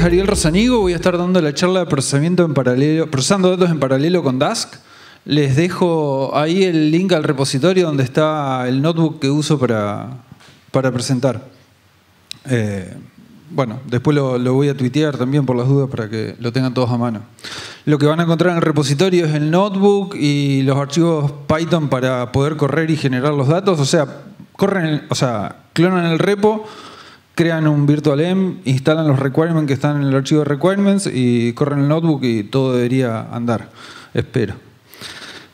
Es Ariel Rosanigo, voy a estar dando la charla de procesamiento en paralelo, procesando datos en paralelo con Dask. Les dejo ahí el link al repositorio donde está el notebook que uso para, para presentar. Eh, bueno, después lo, lo, voy a tuitear también por las dudas para que lo tengan todos a mano. Lo que van a encontrar en el repositorio es el notebook y los archivos Python para poder correr y generar los datos. O sea, corren, o sea, clonan el repo, crean un virtual instalan los requirements que están en el archivo de requirements y corren el notebook y todo debería andar. Espero.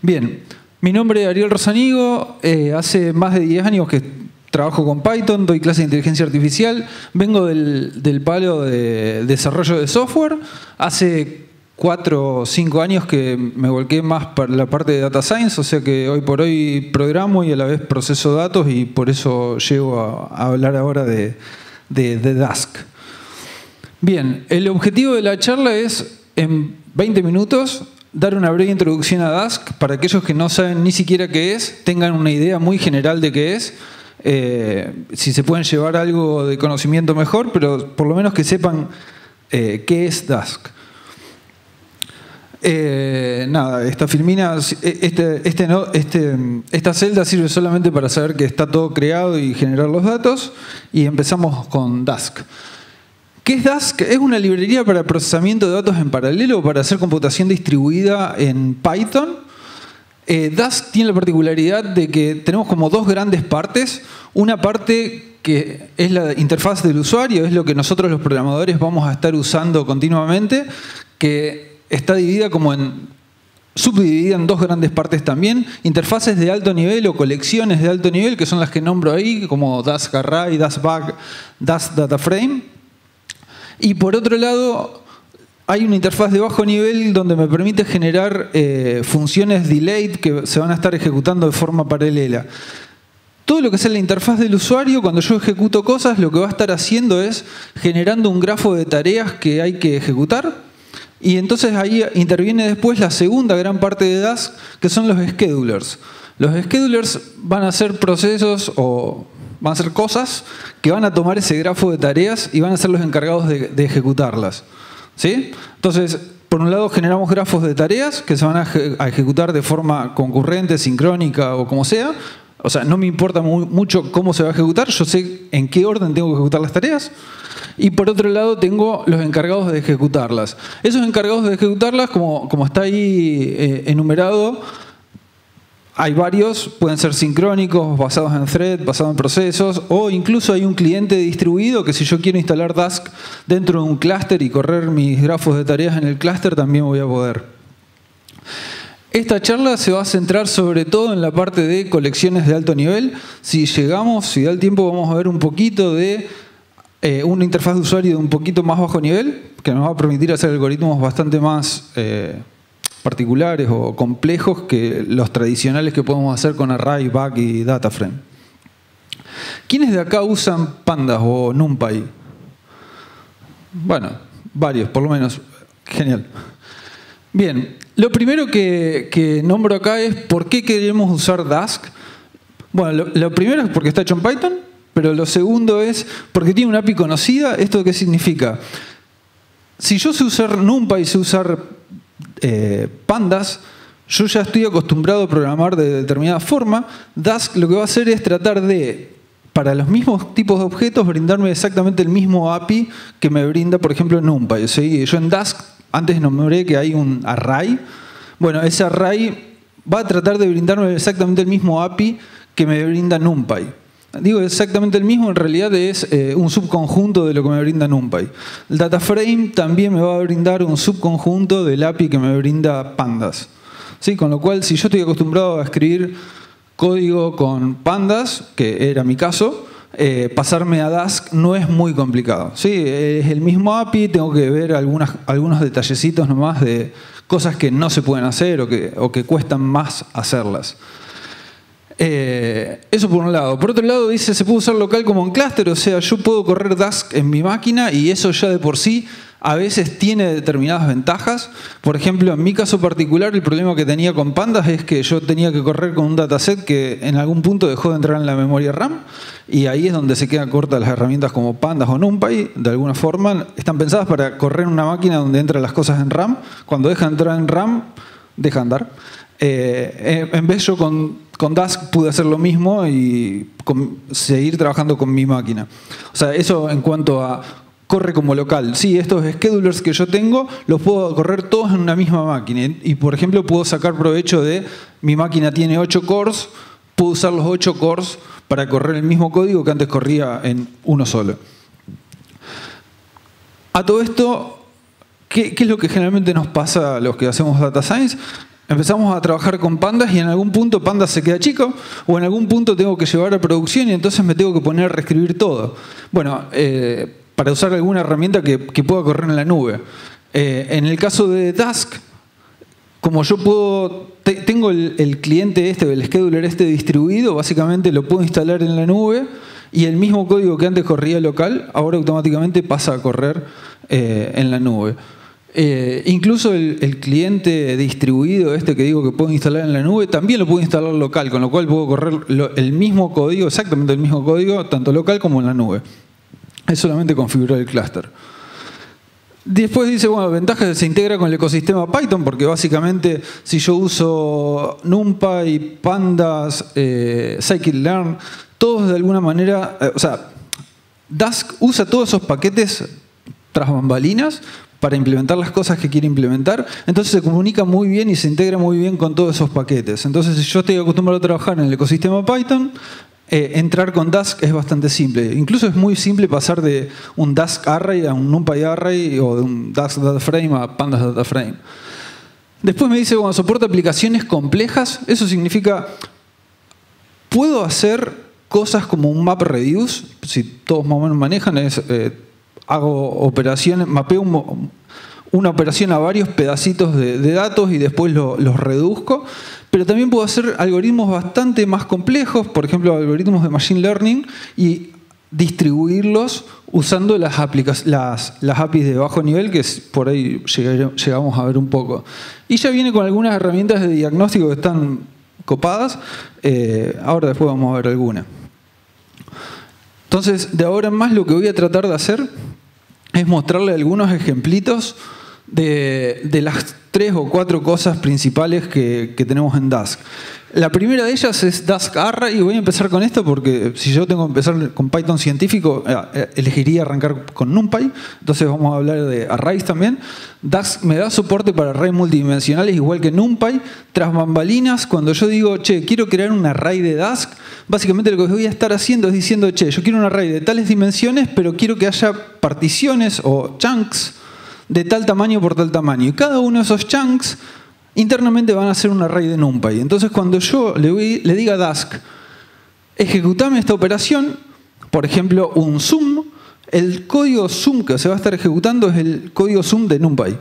Bien, mi nombre es Ariel Rosanigo. Eh, hace más de 10 años que trabajo con Python, doy clase de inteligencia artificial, vengo del, palo de desarrollo de software. Hace cuatro o cinco años que me volqué más para la parte de data science, o sea que hoy por hoy programo y a la vez proceso datos y por eso llego a, hablar ahora de, de, de Dask. Bien, el objetivo de la charla es en 20 minutos dar una breve introducción a Dask para aquellos que no saben ni siquiera qué es, tengan una idea muy general de qué es eh, si se pueden llevar algo de conocimiento mejor, pero por lo menos que sepan eh, qué es Dask. Eh, nada, esta filmina, este, este, este, esta celda sirve solamente para saber que está todo creado y generar los datos. Y empezamos con Dask. ¿Qué es Dask? Es una librería para procesamiento de datos en paralelo para hacer computación distribuida en Python eh, Dask tiene la particularidad de que tenemos como dos grandes partes. Una parte que es la interfaz del usuario, es lo que nosotros los programadores vamos a estar usando continuamente, que está dividida como en subdividida en dos grandes partes también, interfaces de alto nivel o colecciones de alto nivel, que son las que nombro ahí, como Dask Array, Dask Bug, Dask Data Frame. Y por otro lado, hay una interfaz de bajo nivel donde me permite generar eh, funciones delayed que se van a estar ejecutando de forma paralela. Todo lo que sea la interfaz del usuario, cuando yo ejecuto cosas, lo que va a estar haciendo es generando un grafo de tareas que hay que ejecutar. Y entonces ahí interviene después la segunda gran parte de Dask, que son los schedulers. Los schedulers van a ser procesos o van a ser cosas que van a tomar ese grafo de tareas y van a ser los encargados de ejecutarlas. ¿Sí? Entonces, por un lado generamos grafos de tareas que se van a, ejecutar de forma concurrente, sincrónica o como sea. O sea, no me importa mucho cómo se va a ejecutar, yo sé en qué orden tengo que ejecutar las tareas. Y por otro lado tengo los encargados de ejecutarlas. Esos encargados de ejecutarlas, como, como está ahí eh, enumerado, hay varios, pueden ser sincrónicos, basados en thread, basados en procesos, o incluso hay un cliente distribuido que si yo quiero instalar Dask dentro de un clúster y correr mis grafos de tareas en el clúster, también voy a poder. Esta charla se va a centrar sobre todo en la parte de colecciones de alto nivel. Si llegamos, si da el tiempo, vamos a ver un poquito de eh, una interfaz de usuario de un poquito más bajo nivel, que nos va a permitir hacer algoritmos bastante más... Eh, particulares o complejos que los tradicionales que podemos hacer con Array, Back y DataFrame. ¿Quiénes de acá usan Pandas o NumPy? Bueno, varios, por lo menos. Genial. Bien, lo primero que, nombro acá es por qué queremos usar Dask. Bueno, lo, primero es porque está hecho en Python, pero lo segundo es porque tiene una API conocida. ¿Esto qué significa? Si yo sé usar NumPy, sé usar eh, pandas, yo ya estoy acostumbrado a programar de determinada forma. Dask lo que va a hacer es tratar de, para los mismos tipos de objetos, brindarme exactamente el mismo API que me brinda, por ejemplo, NumPy. Yo en Dask antes nombré que hay un array. Bueno, ese array va a tratar de brindarme exactamente el mismo API que me brinda NumPy. Digo exactamente el mismo, en realidad es eh, un subconjunto de lo que me brinda NumPy. El DataFrame también me va a brindar un subconjunto del API que me brinda Pandas. ¿Sí? Con lo cual, si yo estoy acostumbrado a escribir código con Pandas, que era mi caso, eh, pasarme a Dask no es muy complicado. ¿sí? Es el mismo API, tengo que ver algunas, algunos detallecitos nomás de cosas que no se pueden hacer o que, o que cuestan más hacerlas. Eh, eso por un lado. Por otro lado dice, se puede usar local como en clúster, o sea, yo puedo correr Dask en mi máquina y eso ya de por sí a veces tiene determinadas ventajas. Por ejemplo, en mi caso particular, el problema que tenía con Pandas es que yo tenía que correr con un dataset que en algún punto dejó de entrar en la memoria RAM y ahí es donde se quedan cortas las herramientas como Pandas o NumPy. De alguna forma, están pensadas para correr en una máquina donde entran las cosas en RAM. Cuando deja de entrar en RAM, deja de andar. Eh, en vez yo con, con Dask pude hacer lo mismo y seguir trabajando con mi máquina. O sea, eso en cuanto a corre como local. Sí, estos schedulers que yo tengo los puedo correr todos en una misma máquina. Y, por ejemplo, puedo sacar provecho de mi máquina tiene 8 cores, puedo usar los 8 cores para correr el mismo código que antes corría en uno solo. A todo esto, ¿qué, es lo que generalmente nos pasa a los que hacemos data science? Empezamos a trabajar con pandas y en algún punto pandas se queda chico o en algún punto tengo que llevar a producción y entonces me tengo que poner a reescribir todo. Bueno, eh, para usar alguna herramienta que, pueda correr en la nube. Eh, en el caso de Dask, como yo puedo, tengo el, cliente este, el scheduler este distribuido, básicamente lo puedo instalar en la nube y el mismo código que antes corría local, ahora automáticamente pasa a correr eh, en la nube. Eh, incluso el, cliente distribuido, este que digo que puedo instalar en la nube, también lo puedo instalar local, con lo cual puedo correr el mismo código, exactamente el mismo código, tanto local como en la nube es solamente configurar el clúster. Después dice, bueno, ventaja se integra con el ecosistema Python, porque básicamente si yo uso NumPy, Pandas, eh, Scikit-learn, todos de alguna manera, eh, o sea, Dask usa todos esos paquetes tras bambalinas para implementar las cosas que quiere implementar, entonces se comunica muy bien y se integra muy bien con todos esos paquetes. Entonces, si yo estoy acostumbrado a trabajar en el ecosistema Python, eh, entrar con Dask es bastante simple. Incluso es muy simple pasar de un Dask Array a un NumPy Array o de un Dask Data Frame a Pandas Data Frame. Después me dice, cuando soporta aplicaciones complejas, eso significa, puedo hacer cosas como un map reduce, si todos más o menos manejan, eh, hago operaciones, mapeo una operación a varios pedacitos de, datos y después los reduzco pero también puedo hacer algoritmos bastante más complejos, por ejemplo, algoritmos de Machine Learning, y distribuirlos usando las, APIs de bajo nivel, que por ahí llegamos a ver un poco. Y ya viene con algunas herramientas de diagnóstico que están copadas. Eh, ahora después vamos a ver alguna. Entonces, de ahora en más lo que voy a tratar de hacer es mostrarle algunos ejemplitos de, las tres o cuatro cosas principales que, tenemos en Dask. La primera de ellas es Dask Array, y voy a empezar con esto porque si yo tengo que empezar con Python científico, eh, eh, elegiría arrancar con NumPy, entonces vamos a hablar de arrays también. Dask me da soporte para arrays multidimensionales igual que NumPy. Tras bambalinas, cuando yo digo, che, quiero crear un array de Dask, básicamente lo que voy a estar haciendo es diciendo, che, yo quiero un array de tales dimensiones, pero quiero que haya particiones o chunks de tal tamaño por tal tamaño. Y cada uno de esos chunks internamente van a ser un array de NumPy. Entonces cuando yo le, le diga a Dask, ejecutame esta operación, por ejemplo, un sum, el código sum que se va a estar ejecutando es el código sum de NumPy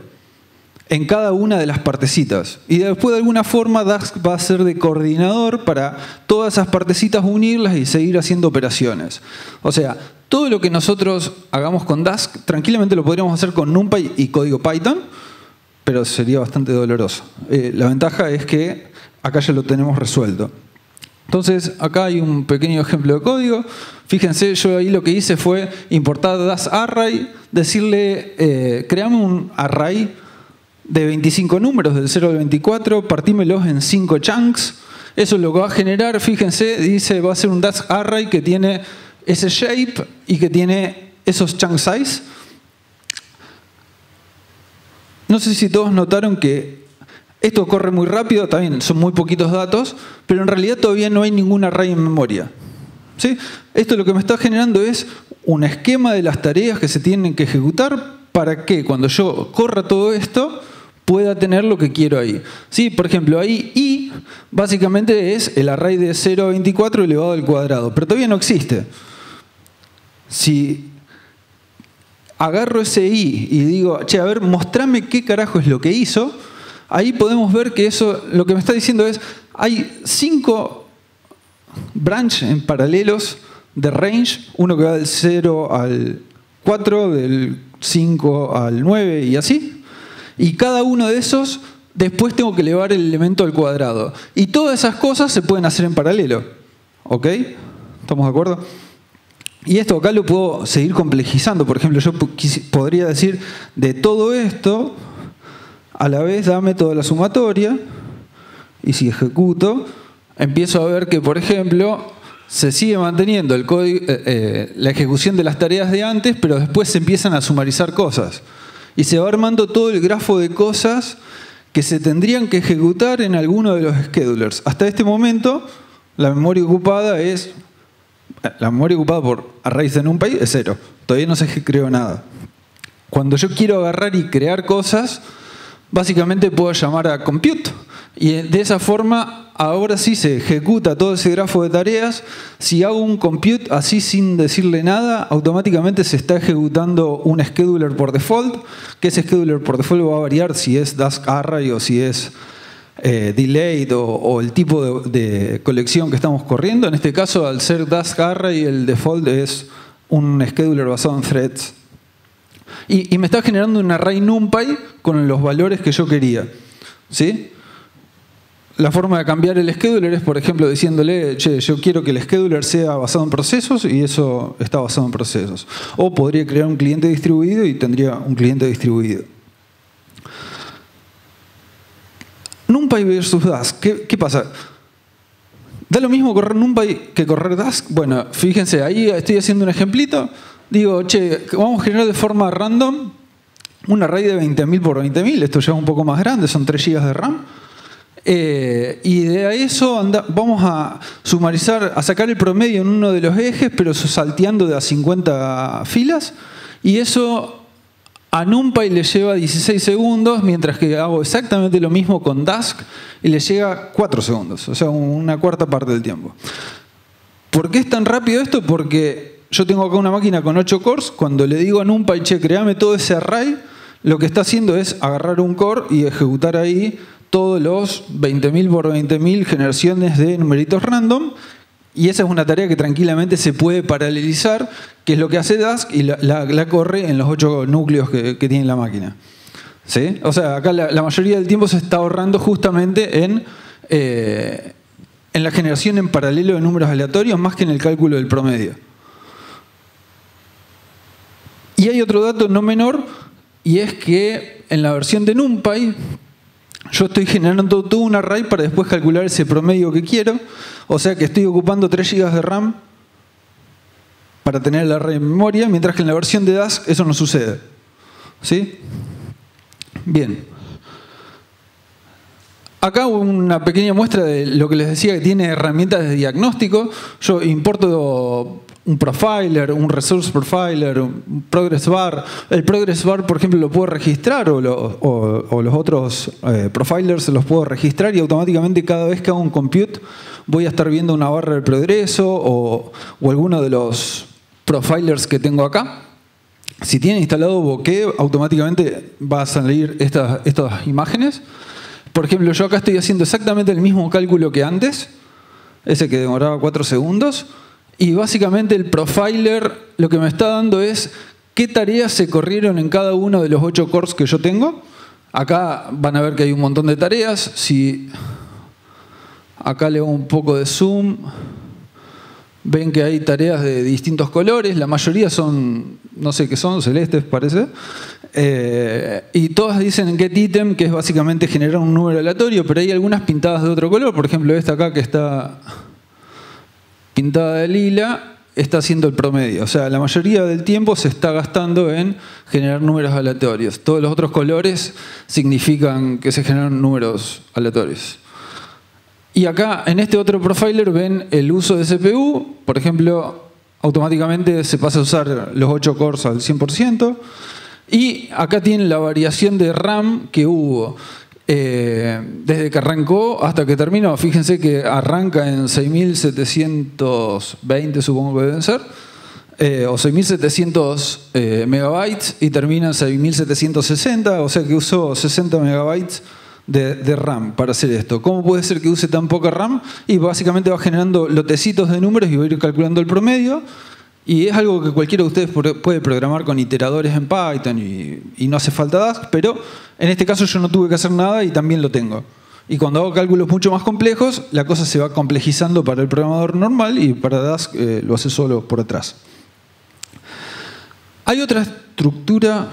en cada una de las partecitas. Y después de alguna forma Dask va a ser de coordinador para todas esas partecitas unirlas y seguir haciendo operaciones. O sea, todo lo que nosotros hagamos con Dask, tranquilamente lo podríamos hacer con NumPy y código Python, pero sería bastante doloroso. Eh, la ventaja es que acá ya lo tenemos resuelto. Entonces, acá hay un pequeño ejemplo de código. Fíjense, yo ahí lo que hice fue importar Dask Array, decirle, eh, creame un array de 25 números, del 0 al 24, partímelos en 5 chunks. Eso lo que va a generar, fíjense, dice, va a ser un Dask Array que tiene ese shape y que tiene esos chunk size. No sé si todos notaron que esto corre muy rápido, también son muy poquitos datos, pero en realidad todavía no hay ningún array en memoria. ¿Sí? Esto lo que me está generando es un esquema de las tareas que se tienen que ejecutar para que cuando yo corra todo esto pueda tener lo que quiero ahí. ¿Sí? Por ejemplo, ahí i básicamente es el array de 0 a 24 elevado al cuadrado, pero todavía no existe. Si agarro ese i y digo, che, a ver, mostrame qué carajo es lo que hizo, ahí podemos ver que eso, lo que me está diciendo es, hay cinco branch en paralelos de range, uno que va del 0 al 4, del 5 al 9 y así. Y cada uno de esos, después tengo que elevar el elemento al cuadrado. Y todas esas cosas se pueden hacer en paralelo. ¿Ok? ¿Estamos de acuerdo? Y esto acá lo puedo seguir complejizando. Por ejemplo, yo podría decir de todo esto, a la vez dame toda la sumatoria, y si ejecuto, empiezo a ver que, por ejemplo, se sigue manteniendo el código, eh, eh, la ejecución de las tareas de antes, pero después se empiezan a sumarizar cosas. Y se va armando todo el grafo de cosas que se tendrían que ejecutar en alguno de los schedulers. Hasta este momento, la memoria ocupada es la memoria ocupada por a raíz de NumPy es cero. Todavía no se creó nada. Cuando yo quiero agarrar y crear cosas, básicamente puedo llamar a compute. Y de esa forma, ahora sí se ejecuta todo ese grafo de tareas. Si hago un compute así sin decirle nada, automáticamente se está ejecutando un scheduler por default, que ese scheduler por default va a variar si es Dask Array o si es eh, delayed o, el tipo de, colección que estamos corriendo. En este caso, al ser Dask Array, el default es un scheduler basado en threads. Y, me está generando un array NumPy con los valores que yo quería. ¿Sí? La forma de cambiar el scheduler es, por ejemplo, diciéndole, che, yo quiero que el scheduler sea basado en procesos y eso está basado en procesos. O podría crear un cliente distribuido y tendría un cliente distribuido. NumPy versus Dask. ¿Qué, pasa? ¿Da lo mismo correr NumPy que correr Dask? Bueno, fíjense, ahí estoy haciendo un ejemplito. Digo, che, vamos a generar de forma random un array de 20.000 por 20.000. Esto ya es un poco más grande, son 3 GB de RAM. Eh, y de eso vamos a sumarizar, a sacar el promedio en uno de los ejes, pero salteando de a 50 filas. Y eso a NumPy le lleva 16 segundos, mientras que hago exactamente lo mismo con Dask y le llega 4 segundos, o sea, una cuarta parte del tiempo. ¿Por qué es tan rápido esto? Porque yo tengo acá una máquina con 8 cores, cuando le digo a NumPy, che, créame todo ese array, lo que está haciendo es agarrar un core y ejecutar ahí todos los 20.000 por 20.000 generaciones de numeritos random y esa es una tarea que tranquilamente se puede paralelizar, que es lo que hace Dask y la, corre en los ocho núcleos que, tiene la máquina. ¿Sí? O sea, acá la, mayoría del tiempo se está ahorrando justamente en, eh, en la generación en paralelo de números aleatorios más que en el cálculo del promedio. Y hay otro dato no menor, y es que en la versión de NumPy, yo estoy generando todo un array para después calcular ese promedio que quiero. O sea que estoy ocupando 3 GB de RAM para tener el array en memoria, mientras que en la versión de Dask eso no sucede. ¿Sí? Bien. Acá una pequeña muestra de lo que les decía que tiene herramientas de diagnóstico. Yo importo un profiler, un resource profiler, un progress bar. El progress bar, por ejemplo, lo puedo registrar o, los otros eh, profilers los puedo registrar y automáticamente cada vez que hago un compute voy a estar viendo una barra del progreso o, alguno de los profilers que tengo acá. Si tiene instalado Bokeh, automáticamente va a salir estas, estas imágenes. Por ejemplo, yo acá estoy haciendo exactamente el mismo cálculo que antes, ese que demoraba 4 segundos, y básicamente el profiler lo que me está dando es qué tareas se corrieron en cada uno de los 8 cores que yo tengo. Acá van a ver que hay un montón de tareas. Si acá le hago un poco de zoom, ven que hay tareas de distintos colores. La mayoría son, no sé qué son, celestes parece. Eh, y todas dicen get item, que es básicamente generar un número aleatorio, pero hay algunas pintadas de otro color. Por ejemplo, esta acá que está pintada de lila está haciendo el promedio. O sea, la mayoría del tiempo se está gastando en generar números aleatorios. Todos los otros colores significan que se generan números aleatorios. Y acá, en este otro profiler, ven el uso de CPU. Por ejemplo, automáticamente se pasa a usar los 8 cores al 100%. Y acá tienen la variación de RAM que hubo. Eh, desde que arrancó hasta que terminó, fíjense que arranca en 6720, supongo que deben ser, eh, o 6700 eh, megabytes y termina en 6760, o sea que usó 60 megabytes de, RAM para hacer esto. ¿Cómo puede ser que use tan poca RAM? Y básicamente va generando lotecitos de números y va a ir calculando el promedio Y es algo que cualquiera de ustedes puede programar con iteradores en Python y, no hace falta Dask, pero en este caso yo no tuve que hacer nada y también lo tengo. Y cuando hago cálculos mucho más complejos, la cosa se va complejizando para el programador normal y para Dask eh, lo hace solo por atrás. Hay otra estructura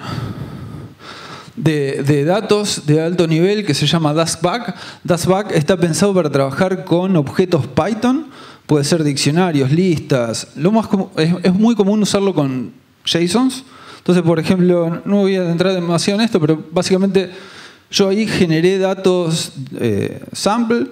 de, datos de alto nivel que se llama DASKBAC. DASKBAC está pensado para trabajar con objetos Python, puede ser diccionarios, listas. Lo más es, muy común usarlo con JSONs. Entonces, por ejemplo, no voy a entrar demasiado en esto, pero básicamente yo ahí generé datos eh, sample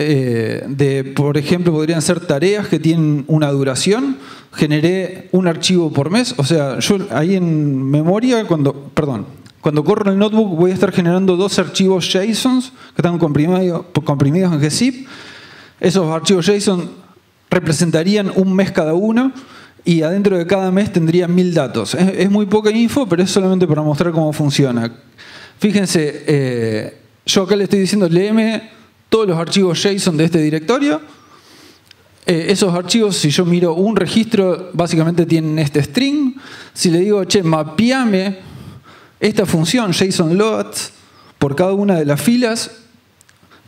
eh, de, por ejemplo, podrían ser tareas que tienen una duración. Generé un archivo por mes, o sea, yo ahí en memoria, cuando, perdón, cuando corro el notebook voy a estar generando dos archivos JSON que están comprimidos en GZIP. Esos archivos JSON representarían un mes cada uno y adentro de cada mes tendría mil datos. Es, muy poca info, pero es solamente para mostrar cómo funciona. Fíjense, eh, yo acá le estoy diciendo, léeme todos los archivos JSON de este directorio. Eh, esos archivos, si yo miro un registro, básicamente tienen este string. Si le digo, che, mapeame esta función JSONLoad por cada una de las filas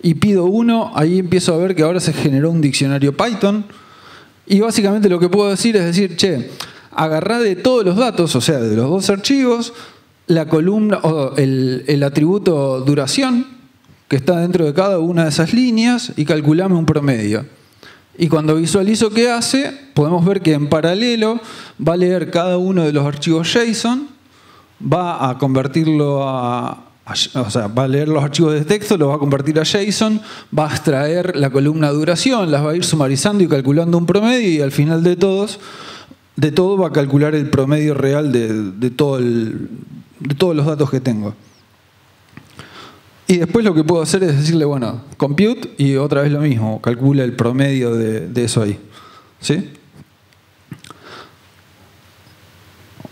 y pido uno, ahí empiezo a ver que ahora se generó un diccionario Python. Y básicamente lo que puedo decir es decir, che, agarrá de todos los datos, o sea, de los dos archivos, la columna o el, el atributo duración que está dentro de cada una de esas líneas y calculame un promedio. Y cuando visualizo qué hace, podemos ver que en paralelo va a leer cada uno de los archivos JSON va a convertirlo a, o sea, va a leer los archivos de texto, los va a convertir a JSON, va a extraer la columna duración, las va a ir sumarizando y calculando un promedio y al final de todos, de todo va a calcular el promedio real de, todo de todos los datos que tengo. Y después lo que puedo hacer es decirle, bueno, compute y otra vez lo mismo, calcula el promedio de, de eso ahí. ¿Sí?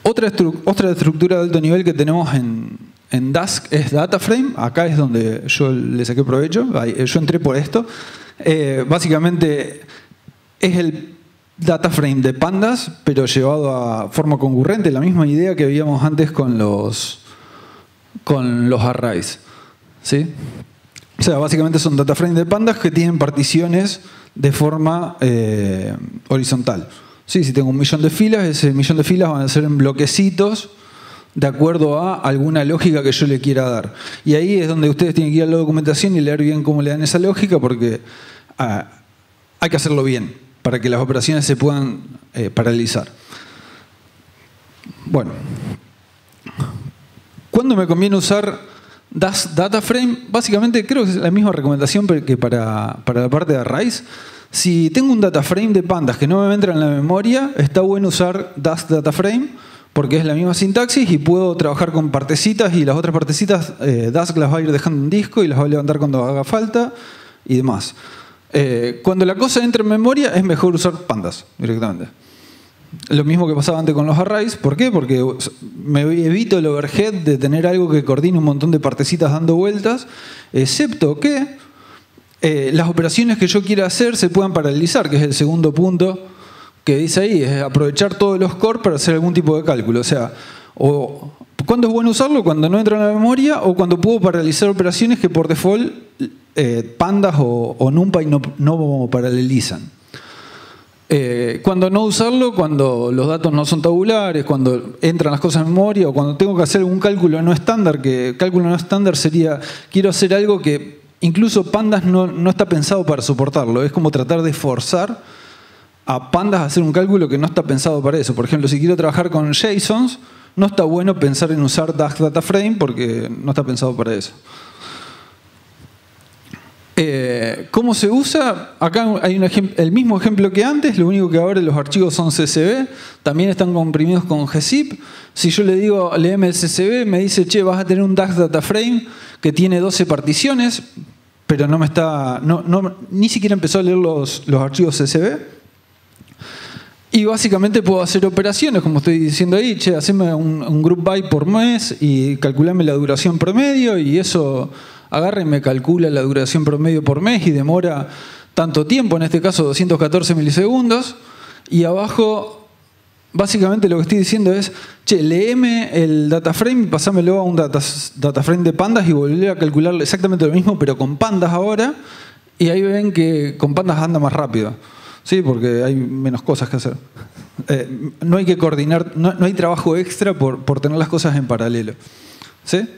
Otra, estructura de alto nivel que tenemos en, en Dask es DataFrame. Acá es donde yo le saqué provecho. Yo entré por esto. Eh, básicamente es el DataFrame de Pandas, pero llevado a forma concurrente. La misma idea que veíamos antes con los, con los arrays. ¿sí? O sea, básicamente son DataFrame de Pandas que tienen particiones de forma eh, horizontal. Sí, si tengo un millón de filas, ese millón de filas van a ser en bloquecitos de acuerdo a alguna lógica que yo le quiera dar. Y ahí es donde ustedes tienen que ir a la documentación y leer bien cómo le dan esa lógica, porque ah, hay que hacerlo bien para que las operaciones se puedan eh, paralizar. Bueno, ¿cuándo me conviene usar DAS Data Frame? Básicamente creo que es la misma recomendación que para, para la parte de Arrays. Si tengo un data frame de pandas que no me entra en la memoria, está bueno usar Dask data frame porque es la misma sintaxis y puedo trabajar con partecitas y las otras partecitas eh, Dask las va a ir dejando en disco y las va a levantar cuando haga falta y demás. Eh, cuando la cosa entra en memoria es mejor usar pandas directamente. Lo mismo que pasaba antes con los arrays. ¿Por qué? Porque me evito el overhead de tener algo que coordine un montón de partecitas dando vueltas, excepto que eh, las operaciones que yo quiera hacer se puedan paralizar, que es el segundo punto que dice ahí, es aprovechar todos los cores para hacer algún tipo de cálculo. O sea, o, ¿cuándo es bueno usarlo? Cuando no entra en la memoria o cuando puedo paralizar operaciones que por default eh, pandas o, NumPy no, no paralelizan. Eh, cuando no usarlo, cuando los datos no son tabulares, cuando entran las cosas en memoria o cuando tengo que hacer un cálculo no estándar, que cálculo no estándar sería, quiero hacer algo que Incluso Pandas no, está pensado para soportarlo. Es como tratar de forzar a Pandas a hacer un cálculo que no está pensado para eso. Por ejemplo, si quiero trabajar con JSONs, no está bueno pensar en usar Dask Data Frame porque no está pensado para eso. Eh, ¿Cómo se usa? Acá hay el mismo ejemplo que antes, lo único que ahora los archivos son CSV, también están comprimidos con gzip. Si yo le digo, leeme el CSV, me dice, che, vas a tener un Dask Data Frame que tiene 12 particiones, pero no me está, no, ni siquiera empezó a leer los, los archivos CSV. Y básicamente puedo hacer operaciones, como estoy diciendo ahí, che, haceme un, group by por mes y calculame la duración promedio y eso agarra y me calcula la duración promedio por mes y demora tanto tiempo, en este caso 214 milisegundos. Y abajo básicamente lo que estoy diciendo es, che, leeme el data frame y pasámelo a un data, data de pandas y volver a calcular exactamente lo mismo, pero con pandas ahora. Y ahí ven que con pandas anda más rápido. Sí, porque hay menos cosas que hacer. Eh, no hay que coordinar, no, hay trabajo extra por, por, tener las cosas en paralelo. ¿Sí?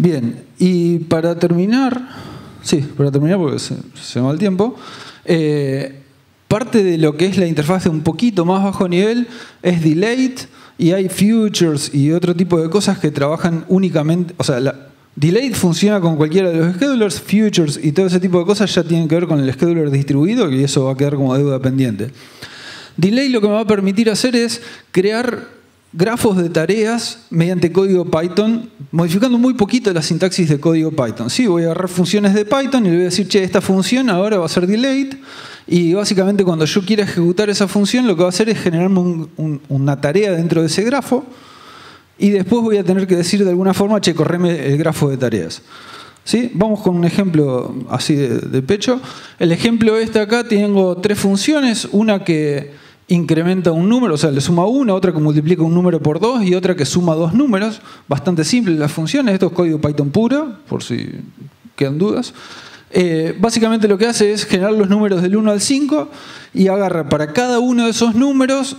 Bien, y para terminar, sí, para terminar porque se, me va el tiempo, eh, parte de lo que es la interfaz de un poquito más bajo nivel es delayed y hay futures y otro tipo de cosas que trabajan únicamente, o sea, la, Delayed funciona con cualquiera de los schedulers, futures y todo ese tipo de cosas ya tienen que ver con el scheduler distribuido y eso va a quedar como deuda pendiente. Delay lo que me va a permitir hacer es crear grafos de tareas mediante código Python, modificando muy poquito la sintaxis de código Python. Sí, voy a agarrar funciones de Python y le voy a decir, che, esta función ahora va a ser delayed y básicamente cuando yo quiera ejecutar esa función lo que va a hacer es generarme una tarea dentro de ese grafo y después voy a tener que decir de alguna forma, che, correme el grafo de tareas. ¿Sí? Vamos con un ejemplo así de, pecho. El ejemplo este acá tengo tres funciones, una que incrementa un número, o sea, le suma una, otra que multiplica un número por dos y otra que suma dos números. Bastante simple las funciones, esto es código Python puro, por si quedan dudas. Eh, básicamente lo que hace es generar los números del 1 al 5 y agarra para cada uno de esos números,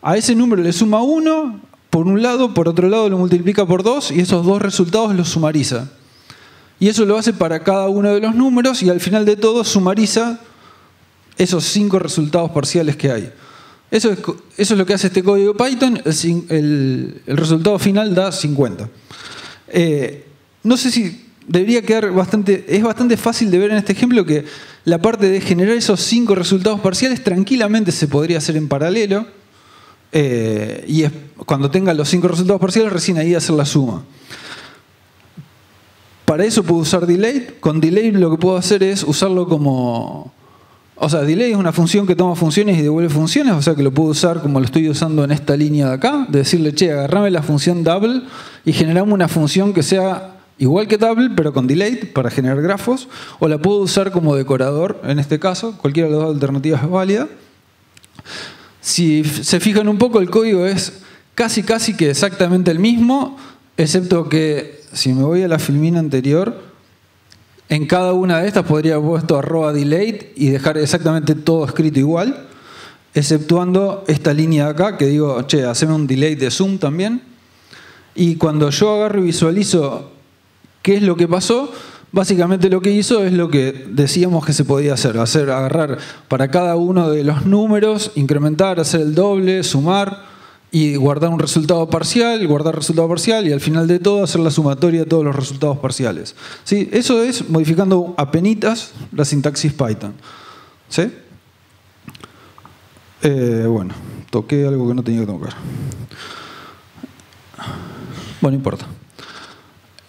a ese número le suma 1, por un lado, por otro lado lo multiplica por 2 y esos dos resultados los sumariza. Y eso lo hace para cada uno de los números y al final de todo sumariza esos cinco resultados parciales que hay. Eso es, eso es lo que hace este código Python, el, resultado final da 50. Eh, no sé si debería quedar bastante, es bastante fácil de ver en este ejemplo que la parte de generar esos cinco resultados parciales tranquilamente se podría hacer en paralelo eh, y cuando tenga los cinco resultados parciales, recién ahí hacer la suma. Para eso puedo usar delay. Con delay lo que puedo hacer es usarlo como... O sea, delay es una función que toma funciones y devuelve funciones, o sea que lo puedo usar como lo estoy usando en esta línea de acá, de decirle, che, agarrame la función double y generame una función que sea igual que double, pero con delay para generar grafos, o la puedo usar como decorador, en este caso, cualquiera de las dos alternativas es válida. Si se fijan un poco, el código es casi casi que exactamente el mismo, excepto que si me voy a la filmina anterior, en cada una de estas podría haber puesto arroba delayed y dejar exactamente todo escrito igual, exceptuando esta línea de acá que digo, che, haceme un delay de zoom también. Y cuando yo agarro y visualizo qué es lo que pasó, Básicamente lo que hizo es lo que decíamos que se podía hacer, hacer agarrar para cada uno de los números, incrementar, hacer el doble, sumar y guardar un resultado parcial, guardar resultado parcial y al final de todo hacer la sumatoria de todos los resultados parciales. ¿Sí? Eso es modificando a penitas la sintaxis Python. ¿Sí? Eh, bueno, toqué algo que no tenía que tocar. Bueno, no importa.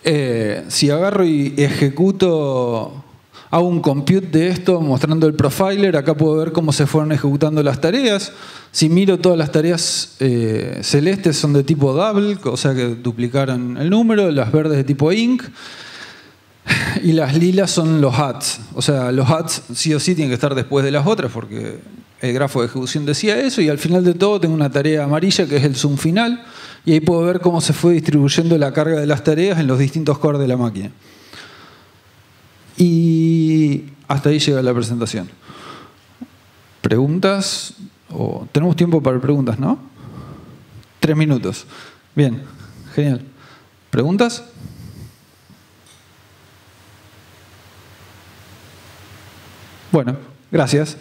Eh, si agarro y ejecuto, hago un compute de esto mostrando el profiler, acá puedo ver cómo se fueron ejecutando las tareas. Si miro todas las tareas eh, celestes son de tipo double, o sea que duplicaron el número, las verdes de tipo inc. Y las lilas son los hats. O sea, los hats sí o sí tienen que estar después de las otras porque el grafo de ejecución decía eso. Y al final de todo tengo una tarea amarilla que es el zoom final y ahí puedo ver cómo se fue distribuyendo la carga de las tareas en los distintos cores de la máquina. Y hasta ahí llega la presentación. ¿Preguntas? O, tenemos tiempo para preguntas, ¿no? Tres minutos. Bien, genial. ¿Preguntas? Bueno, gracias.